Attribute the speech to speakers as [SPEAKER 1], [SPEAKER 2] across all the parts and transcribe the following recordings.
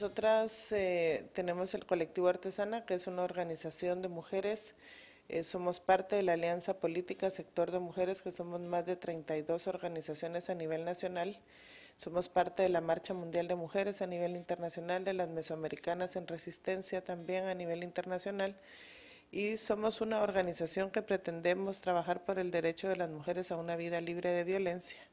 [SPEAKER 1] Nosotras eh, tenemos el colectivo Artesana, que es una organización de mujeres. Eh, somos parte de la Alianza Política Sector de Mujeres, que somos más de 32 organizaciones a nivel nacional. Somos parte de la Marcha Mundial de Mujeres a nivel internacional, de las Mesoamericanas en Resistencia también a nivel internacional. Y somos una organización que pretendemos trabajar por el derecho de las mujeres a una vida libre de violencia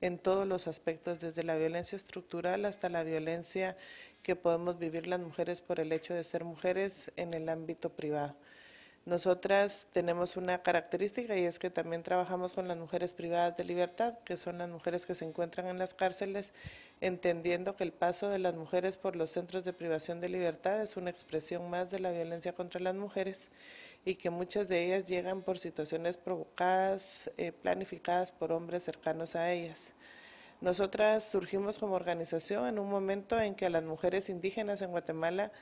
[SPEAKER 1] en todos los aspectos, desde la violencia estructural hasta la violencia que podemos vivir las mujeres por el hecho de ser mujeres en el ámbito privado. Nosotras tenemos una característica y es que también trabajamos con las mujeres privadas de libertad, que son las mujeres que se encuentran en las cárceles, entendiendo que el paso de las mujeres por los centros de privación de libertad es una expresión más de la violencia contra las mujeres y que muchas de ellas llegan por situaciones provocadas, eh, planificadas por hombres cercanos a ellas. Nosotras surgimos como organización en un momento en que a las mujeres indígenas en Guatemala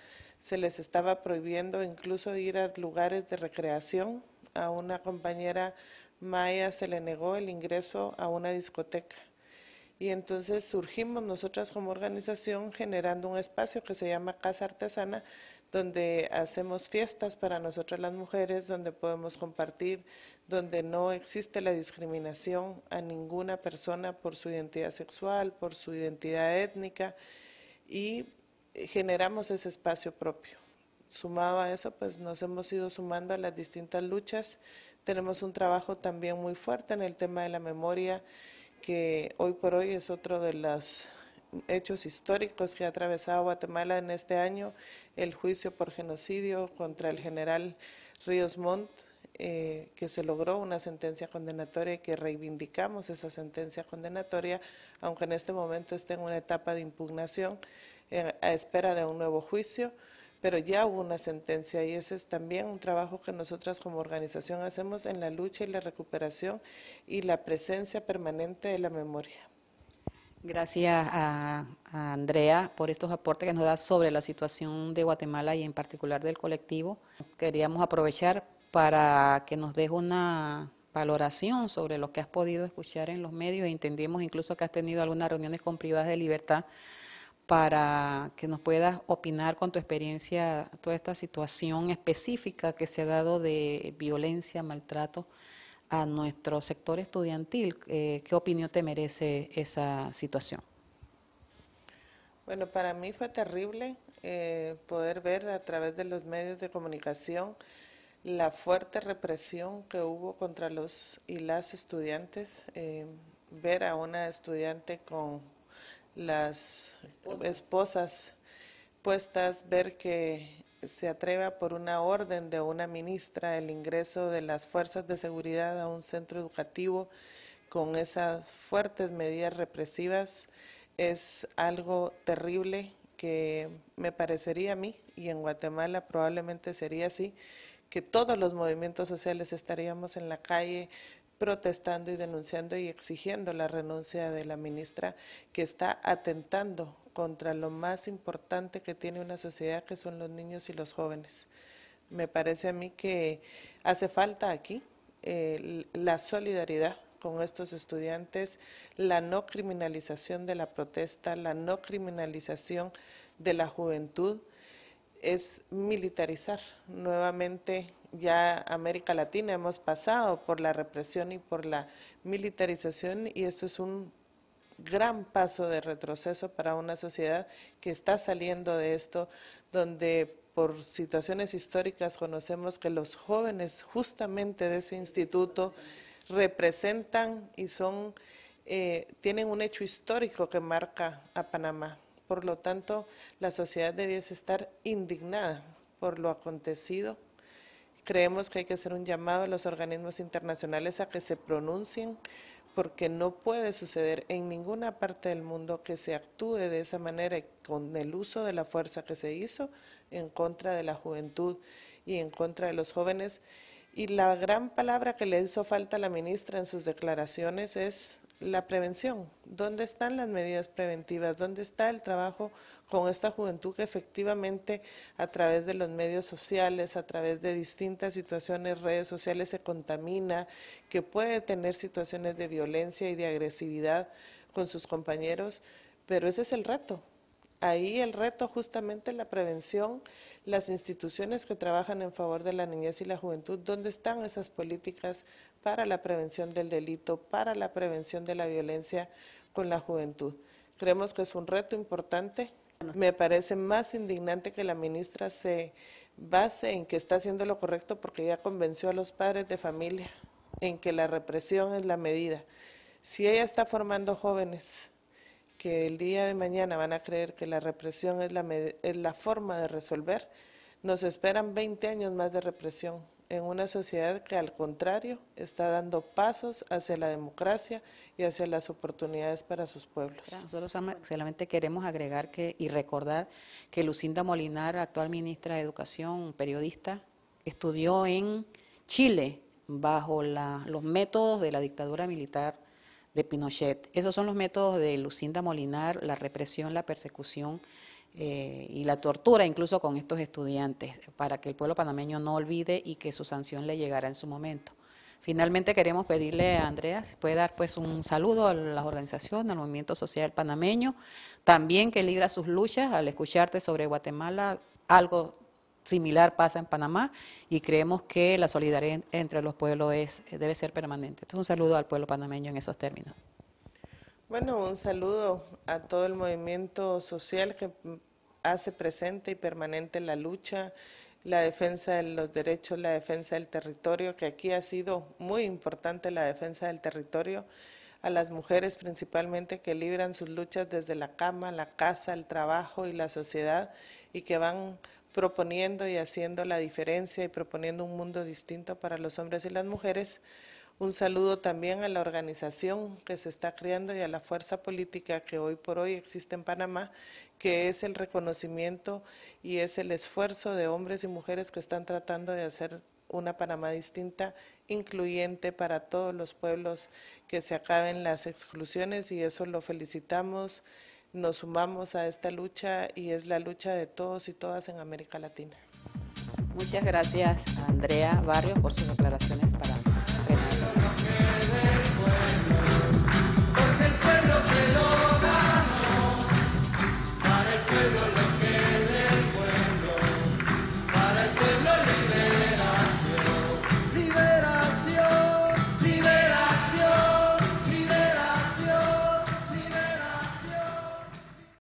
[SPEAKER 1] se les estaba prohibiendo incluso ir a lugares de recreación. A una compañera maya se le negó el ingreso a una discoteca. Y entonces surgimos nosotras como organización generando un espacio que se llama Casa Artesana, donde hacemos fiestas para nosotras las mujeres, donde podemos compartir, donde no existe la discriminación a ninguna persona por su identidad sexual, por su identidad étnica y generamos ese espacio propio. Sumado a eso, pues nos hemos ido sumando a las distintas luchas. Tenemos un trabajo también muy fuerte en el tema de la memoria, que hoy por hoy es otro de los hechos históricos que ha atravesado Guatemala en este año, el juicio por genocidio contra el general Ríos Montt, eh, que se logró una sentencia condenatoria y que reivindicamos esa sentencia condenatoria, aunque en este momento esté en una etapa de impugnación eh, a espera de un nuevo juicio, pero ya hubo una sentencia y ese es también un trabajo que nosotras como organización hacemos en la lucha y la recuperación y la presencia permanente de la memoria.
[SPEAKER 2] Gracias a, Andrea por estos aportes que nos da sobre la situación de Guatemala y en particular del colectivo. Queríamos aprovechar para que nos deje una valoración sobre lo que has podido escuchar en los medios. Entendimos incluso que has tenido algunas reuniones con privadas de libertad para que nos puedas opinar con tu experiencia toda esta situación específica que se ha dado de violencia, maltrato a nuestro sector estudiantil. Eh, ¿Qué opinión te merece esa situación?
[SPEAKER 1] Bueno, para mí fue terrible eh, poder ver a través de los medios de comunicación la fuerte represión que hubo contra los y las estudiantes, eh, ver a una estudiante con las esposas. puestas, ver que se atreva por una orden de una ministra el ingreso de las fuerzas de seguridad a un centro educativo con esas fuertes medidas represivas es algo terrible que me parecería a mí y en Guatemala probablemente sería así, que todos los movimientos sociales estaríamos en la calle protestando y denunciando y exigiendo la renuncia de la ministra que está atentando contra lo más importante que tiene una sociedad, que son los niños y los jóvenes. Me parece a mí que hace falta aquí eh, la solidaridad con estos estudiantes, la no criminalización de la protesta, la no criminalización de la juventud, es militarizar nuevamente ya América Latina hemos pasado por la represión y por la militarización y esto es un gran paso de retroceso para una sociedad que está saliendo de esto, donde por situaciones históricas conocemos que los jóvenes justamente de ese instituto representan y son eh, tienen un hecho histórico que marca a Panamá. Por lo tanto, la sociedad debiese estar indignada por lo acontecido Creemos que hay que hacer un llamado a los organismos internacionales a que se pronuncien porque no puede suceder en ninguna parte del mundo que se actúe de esa manera con el uso de la fuerza que se hizo en contra de la juventud y en contra de los jóvenes. Y la gran palabra que le hizo falta a la ministra en sus declaraciones es la prevención. ¿Dónde están las medidas preventivas? ¿Dónde está el trabajo con esta juventud que efectivamente a través de los medios sociales, a través de distintas situaciones, redes sociales, se contamina, que puede tener situaciones de violencia y de agresividad con sus compañeros? Pero ese es el reto. ahí el reto justamente la prevención, las instituciones que trabajan en favor de la niñez y la juventud, ¿dónde están esas políticas para la prevención del delito, para la prevención de la violencia con la juventud? Creemos que es un reto importante. Me parece más indignante que la ministra se base en que está haciendo lo correcto porque ya convenció a los padres de familia en que la represión es la medida. Si ella está formando jóvenes que el día de mañana van a creer que la represión es la, es la forma de resolver, nos esperan 20 años más de represión en una sociedad que al contrario está dando pasos hacia la democracia y hacia las oportunidades para sus pueblos.
[SPEAKER 2] Nosotros solamente queremos agregar que y recordar que Lucinda Molinar, actual ministra de Educación, periodista, estudió en Chile bajo los métodos de la dictadura militar de Pinochet. Esos son los métodos de Lucinda Molinar, la represión, la persecución eh, y la tortura incluso con estos estudiantes, para que el pueblo panameño no olvide y que su sanción le llegara en su momento. Finalmente queremos pedirle a Andrea si puede dar pues un saludo a las organizaciones, al movimiento social panameño, también que libra sus luchas al escucharte sobre Guatemala, algo similar pasa en Panamá y creemos que la solidaridad entre los pueblos es, debe ser permanente. Entonces, un saludo al pueblo panameño en esos términos.
[SPEAKER 1] Bueno, un saludo a todo el movimiento social que hace presente y permanente la lucha, la defensa de los derechos, la defensa del territorio, que aquí ha sido muy importante la defensa del territorio, a las mujeres principalmente que libran sus luchas desde la cama, la casa, el trabajo y la sociedad y que van proponiendo y haciendo la diferencia y proponiendo un mundo distinto para los hombres y las mujeres. Un saludo también a la organización que se está creando y a la fuerza política que hoy por hoy existe en Panamá, que es el reconocimiento y es el esfuerzo de hombres y mujeres que están tratando de hacer una Panamá distinta, incluyente para todos los pueblos, que se acaben las exclusiones y eso lo felicitamos nos sumamos a esta lucha y es la lucha de todos y todas en América Latina.
[SPEAKER 2] Muchas gracias Andrea Barrios por sus declaraciones para Bye.